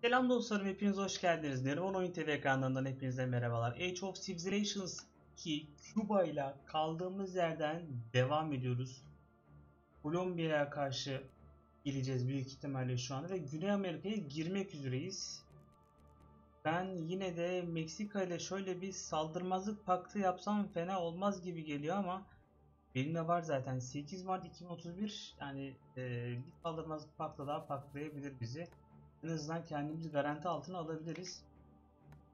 Selam dostlarım, hepiniz hoş geldiniz. Neriman Oyun TV ekranlarından hepinize merhabalar. Age of Civilizations 2 Küba ile kaldığımız yerden devam ediyoruz. Kolombiya'ya karşı geleceğiz büyük ihtimalle şu anda ve Güney Amerika'ya girmek üzereyiz. Ben yine de Meksika ile şöyle bir saldırmazlık paktı yapsam fena olmaz gibi geliyor ama benim var zaten 8 Mart 2031 yani e, bir saldırmazlık paktı daha paklayabilir bizi en azından kendimizi garanti altına alabiliriz.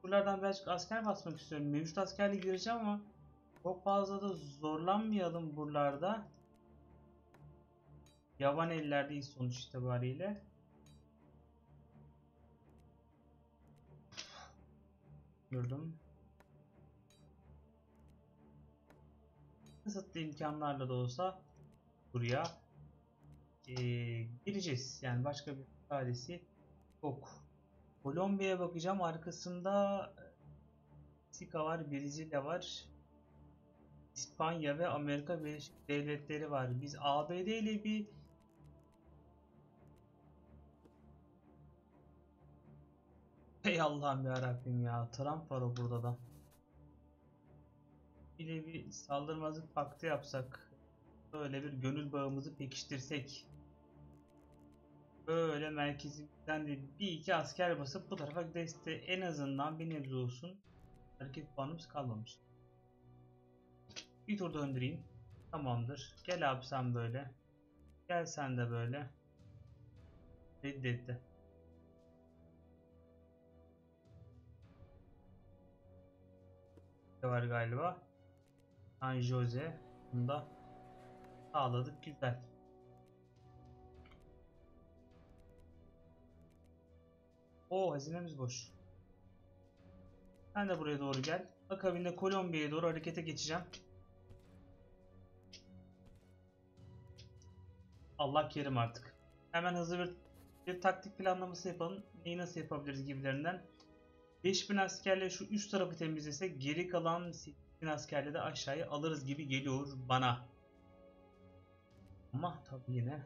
Buralardan birazcık asker basmak istiyorum. Mevcut askerle gireceğim ama çok fazla da zorlanmayalım buralarda. Yavan ellerdeyiz sonuç itibariyle. Gördüm. Kısıtlı imkanlarla da olsa buraya eee, gireceğiz. Yani başka bir çaresi yok. Kolombiya'ya bakacağım. Arkasında Meksika var, Brezilya var. İspanya ve Amerika Birleşik Devletleri var. Biz ABD ile bir Ey Allah'ım ya Rabbim ya. Trump var o burada da. Bir de bir saldırmazlık paktı yapsak. Böyle bir gönül bağımızı pekiştirsek. Böyle merkezimizden de bir iki asker basıp bu tarafa deste en azından bir nebze olsun. Hareket puanımız kalmamış. Bir tur döndüreyim. Tamamdır. Gel abi sen böyle. Gel sen de böyle. Reddetti. var galiba. San Jose. Bunu da sağladık. Güzel. O hazinemiz boş. Sen de buraya doğru gel. Akabinde Kolombiya'ya doğru harekete geçeceğim. Allah kerim artık. Hemen hızlı bir, bir taktik planlaması yapalım. Neyi nasıl yapabiliriz gibilerinden. 5000 askerle şu üst tarafı temizlesek geri kalan 8000 askerle de aşağıya alırız gibi geliyor bana. Ama tabii yine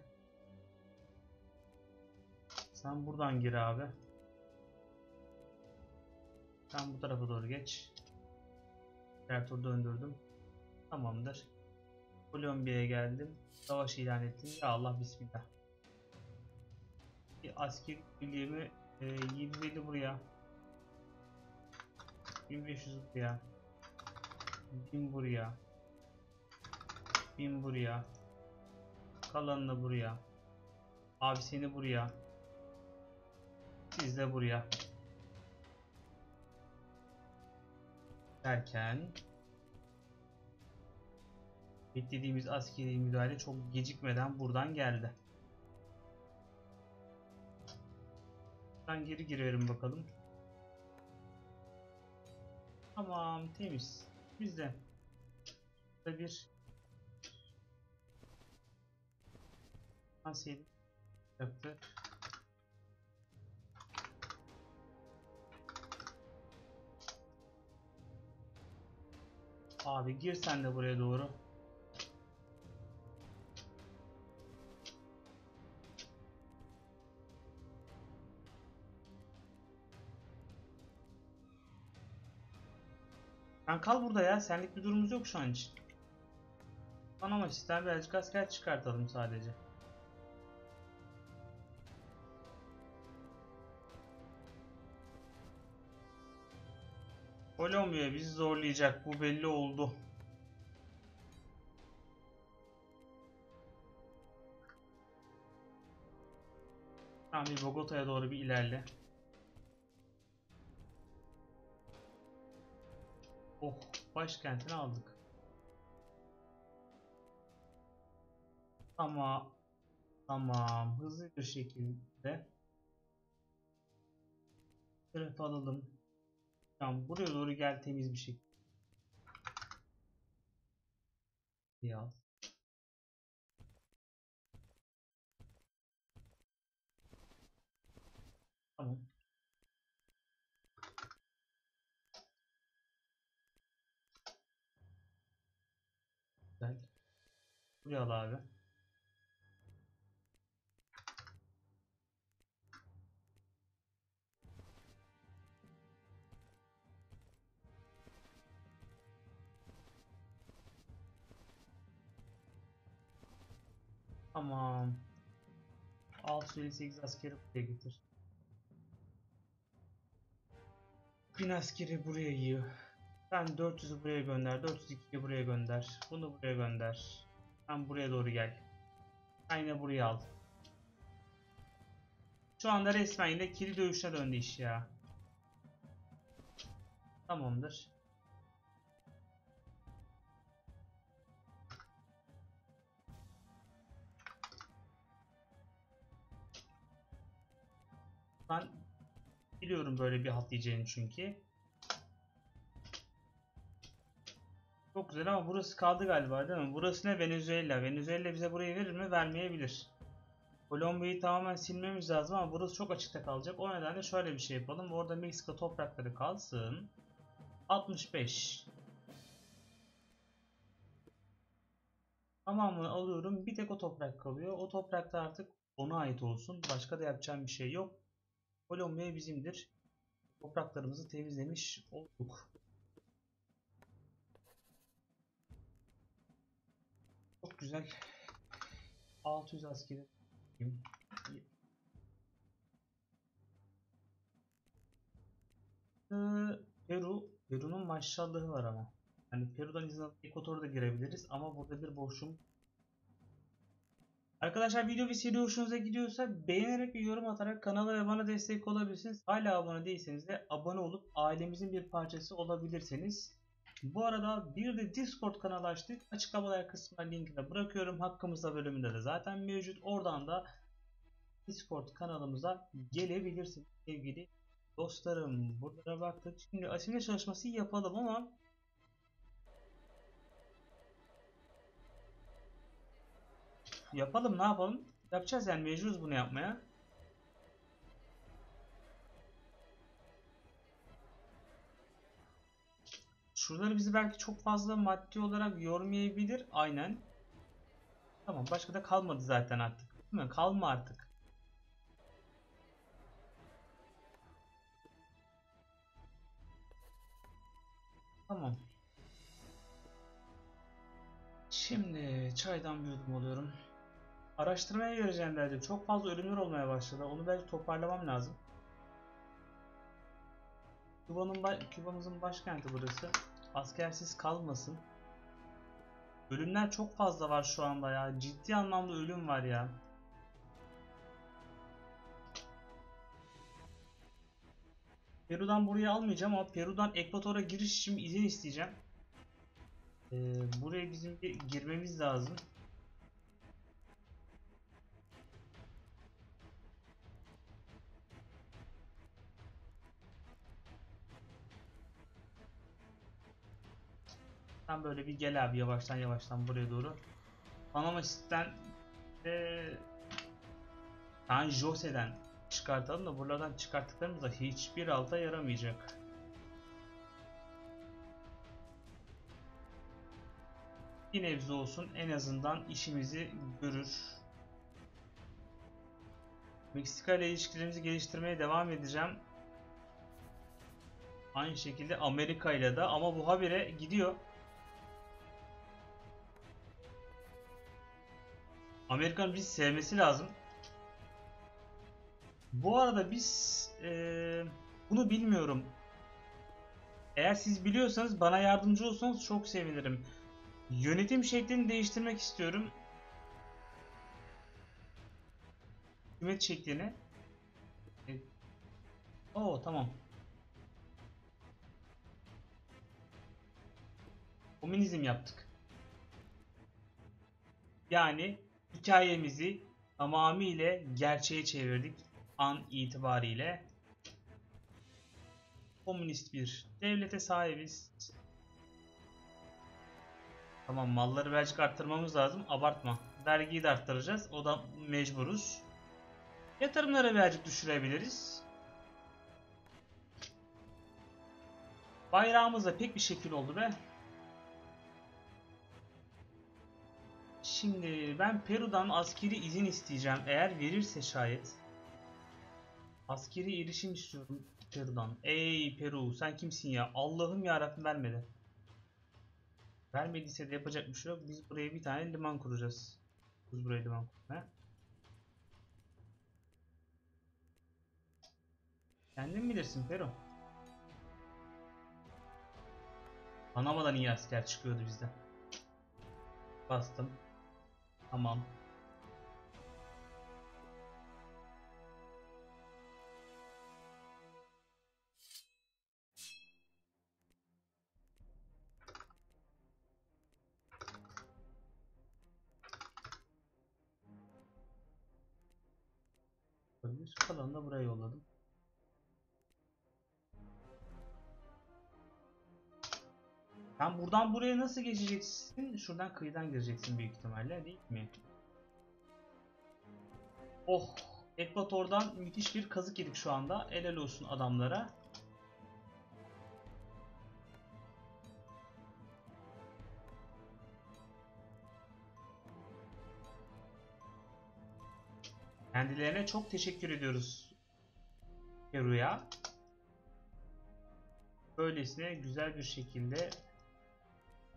sen buradan gir abi. Sen bu tarafa doğru geç. Diğer tur döndürdüm. Tamamdır. Kolombiya'ya geldim. Savaş ilan ettim. Ya Allah bismillah. Bir asker birliğimi e, 27 buraya. 1500 buraya. 1000 buraya. 1000 buraya. Kalanını buraya. Abi seni buraya. Siz de buraya. Derken beklediğimiz askeri müdahale çok gecikmeden buradan geldi. Ben geri girerim bakalım. Tamam temiz. Bizde. Burada bir Nasıl yaptı? Abi gir sen de buraya doğru. Sen kal burada ya. Senlik bir durumumuz yok şu an için. Lan ama sizden birazcık asker çıkartalım sadece. Kolombiya bizi zorlayacak. Bu belli oldu. Tamam bir Bogota'ya doğru bir ilerle. Oh, başkentini aldık. Tamam. Tamam. Hızlı bir şekilde. Tarafı alalım. Tamam. Buraya doğru gel temiz bir şekilde. Yaz. Tamam. Güzel. Buraya al abi. Tamam. 658 askeri buraya getir. 1000 askeri buraya yiyor. Sen 400'ü buraya gönder. 402'yi buraya gönder. Bunu buraya gönder. Sen buraya doğru gel. Sen yine buraya al. Şu anda resmen yine kili dövüşüne döndü iş ya. Tamamdır. Ben biliyorum böyle bir halt yiyeceğini çünkü. Çok güzel ama burası kaldı galiba değil mi? Burası ne? Venezuela. Venezuela bize burayı verir mi? Vermeyebilir. Kolombiya'yı tamamen silmemiz lazım ama burası çok açıkta kalacak. O nedenle şöyle bir şey yapalım. Orada Meksika toprakları kalsın. 65. Tamamını alıyorum. Bir tek o toprak kalıyor. O toprakta artık ona ait olsun. Başka da yapacağım bir şey yok. Kolombiya bizimdir. Topraklarımızı temizlemiş olduk. Çok güzel. 600 askeri. Ee, Peru, Peru'nun maşallahı var ama. Hani Peru'dan izin alıp Ekvator'a da girebiliriz ama burada bir boşluğum. Arkadaşlar video ve seri hoşunuza gidiyorsa beğenerek ve yorum atarak kanala ve bana destek olabilirsiniz. Hala abone değilseniz de abone olup ailemizin bir parçası olabilirseniz. Bu arada bir de Discord kanalı açtık. Açıklamalar kısmına linkini bırakıyorum. Hakkımızda bölümünde de zaten mevcut. Oradan da Discord kanalımıza gelebilirsiniz sevgili dostlarım. Buralara baktık. Şimdi asimile çalışması yapalım ama yapalım ne yapalım? Yapacağız yani mecburuz bunu yapmaya. Şuraları bizi belki çok fazla maddi olarak yormayabilir. Aynen. Tamam başka da kalmadı zaten artık. Değil mi? Kalma artık. Tamam. Şimdi çaydan bir yudum alıyorum. Araştırmaya gireceğim belki. Çok fazla ölümler olmaya başladı. Onu belki toparlamam lazım. Küba'nın ba Küba'mızın başkenti burası. Askersiz kalmasın. Ölümler çok fazla var şu anda ya. Ciddi anlamda ölüm var ya. Peru'dan buraya almayacağım ama Peru'dan Ekvator'a giriş için izin isteyeceğim. Ee, buraya bizim girmemiz lazım. Sen böyle bir gel abi yavaştan yavaştan buraya doğru. Panama City'den ve San Jose'den çıkartalım da buralardan çıkarttıklarımız da hiçbir alta yaramayacak. Bir nebze olsun en azından işimizi görür. Meksika ile ilişkilerimizi geliştirmeye devam edeceğim. Aynı şekilde Amerika ile de ama bu habire gidiyor. Amerika'nın bizi sevmesi lazım. Bu arada biz eee, bunu bilmiyorum. Eğer siz biliyorsanız bana yardımcı olsanız çok sevinirim. Yönetim şeklini değiştirmek istiyorum. Hükümet şeklini. E, Oo tamam. Komünizm yaptık. Yani hikayemizi tamamıyla gerçeğe çevirdik an itibariyle. Komünist bir devlete sahibiz. Tamam malları birazcık arttırmamız lazım. Abartma. Vergiyi de arttıracağız. O da mecburuz. Yatırımları birazcık düşürebiliriz. Bayrağımız da pek bir şekil oldu be. Şimdi ben Peru'dan askeri izin isteyeceğim. Eğer verirse şayet. Askeri erişim istiyorum Peru'dan. Ey Peru sen kimsin ya? Allah'ım yarabbim vermedi. Vermediyse de yapacak bir şey yok. Biz buraya bir tane liman kuracağız. Biz burayı devam kurmaya. Kendin bilirsin Pero. Panama'dan iyi asker çıkıyordu bizden. Bastım. Tamam. Sen buradan buraya nasıl geçeceksin? Şuradan kıyıdan gireceksin büyük ihtimalle değil mi? Oh! Ekvator'dan müthiş bir kazık yedik şu anda. El el olsun adamlara. Kendilerine çok teşekkür ediyoruz. Peru'ya. Böylesine güzel bir şekilde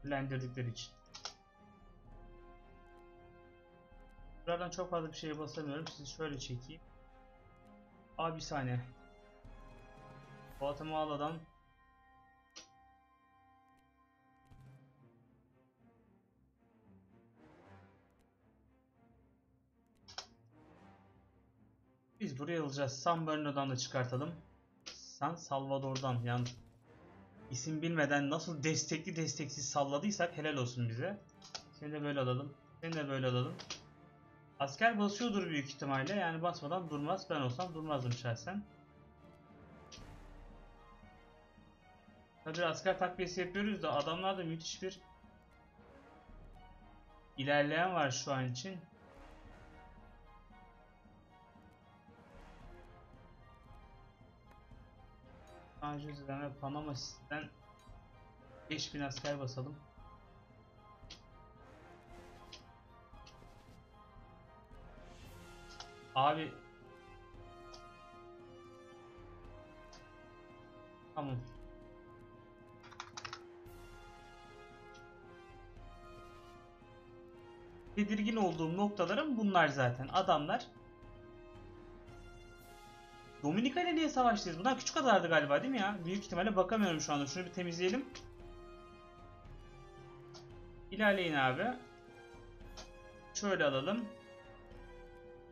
ödüllendirdikleri için. Buradan çok fazla bir şeye basamıyorum. Sizi şöyle çekeyim. Abi bir saniye. Guatemala'dan Biz buraya alacağız. San Bernardo'dan da çıkartalım. San Salvador'dan yani isim bilmeden nasıl destekli desteksiz salladıysak helal olsun bize. Seni de böyle alalım. Seni de böyle alalım. Asker basıyordur büyük ihtimalle. Yani basmadan durmaz. Ben olsam durmazdım şahsen. Tabi asker takviyesi yapıyoruz da adamlarda müthiş bir ilerleyen var şu an için. Anjuz'dan ve Panama City'den 5000 asker basalım. Abi Tamam. Tedirgin olduğum noktalarım bunlar zaten. Adamlar Dominika ile niye savaştayız? Bunlar küçük adalardı galiba değil mi ya? Büyük ihtimalle bakamıyorum şu anda. Şunu bir temizleyelim. İlerleyin abi. Şöyle alalım.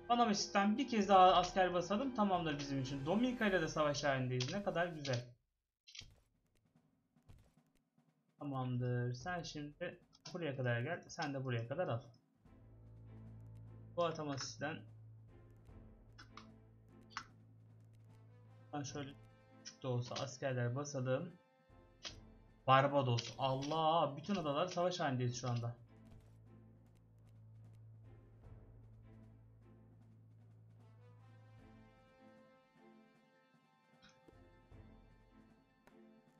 Panama bir kez daha asker basalım. Tamamdır bizim için. Dominika ile de savaş halindeyiz. Ne kadar güzel. Tamamdır. Sen şimdi buraya kadar gel. Sen de buraya kadar al. Bu atamasisten Ben şöyle küçük de olsa askerler basalım. Barbados. Allah! Bütün adalar savaş halindeyiz şu anda.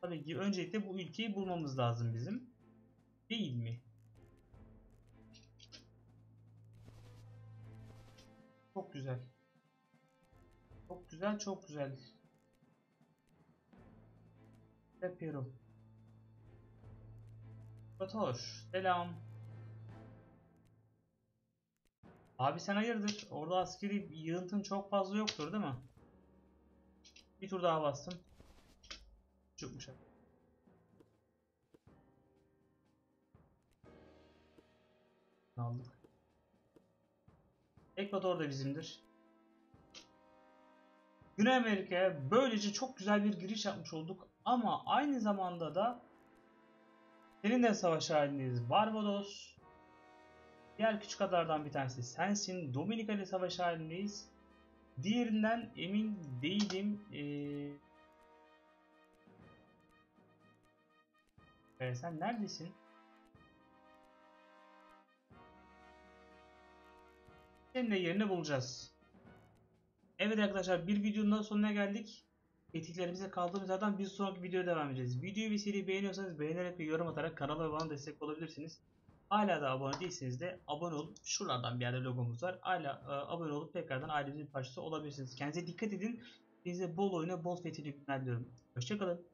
Tabii ki öncelikle bu ülkeyi bulmamız lazım bizim. Değil mi? Çok güzel. Çok güzel, çok güzel. Yapıyorum. Fatoş, selam. Abi sen hayırdır? Orada askeri yığıntın çok fazla yoktur değil mi? Bir tur daha bastım. Çokmuş. Aldık. Ekvador da bizimdir. Güney Amerika'ya böylece çok güzel bir giriş yapmış olduk. Ama aynı zamanda da seninle savaş halindeyiz. Barbados. Diğer küçük adalardan bir tanesi sensin. Dominika ile savaş halindeyiz. Diğerinden emin değilim. Ee... Ee, sen neredesin? Senin de yerini bulacağız. Evet arkadaşlar bir videonun daha sonuna geldik. Etiklerimize kaldığımız yerden bir sonraki videoya devam edeceğiz. Videoyu ve seriyi beğeniyorsanız beğenerek ve yorum atarak kanala ve bana destek olabilirsiniz. Hala da abone değilseniz de abone olup şuralardan bir yerde logomuz var. Hala e, abone olup tekrardan ailemizin parçası olabilirsiniz. Kendinize dikkat edin. Size bol oyuna bol fethli günler diliyorum. Hoşçakalın.